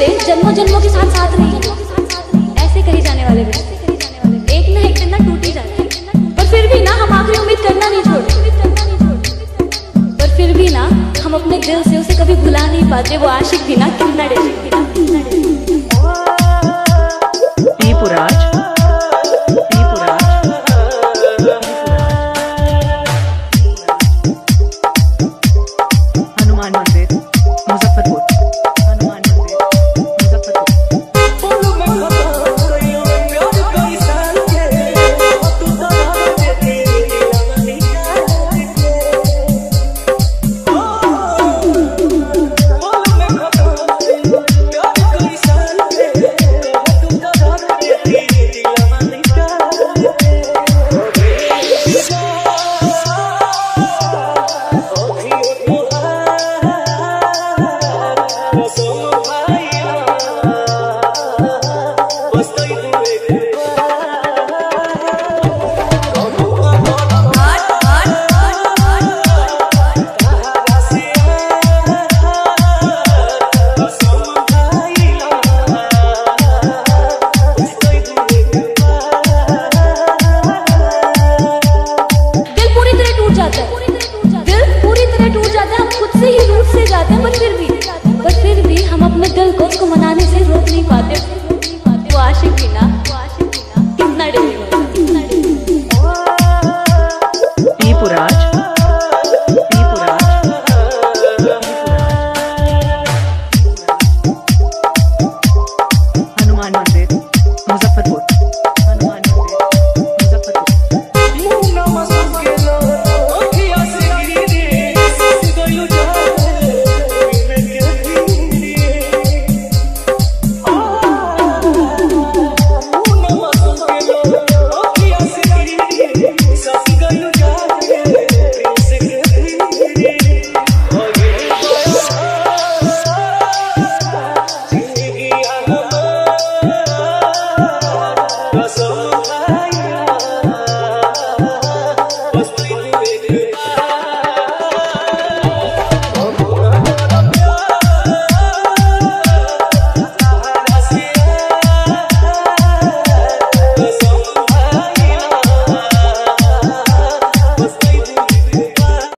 रिश्ते जन्मों जन्मों के साथ साथ रहेंगे ऐसे कहे जाने वाले रिश्ते एक ना एक दिन ना टूट ही जाते हैं। पर फिर भी ना हम आखिरी उम्मीद करना नहीं छोड़ते। पर फिर भी ना हम अपने दिल से उसे कभी भुला नहीं पाते, वो आशिक भी ना कितना डे त्रिपुरा lingkod ko mananay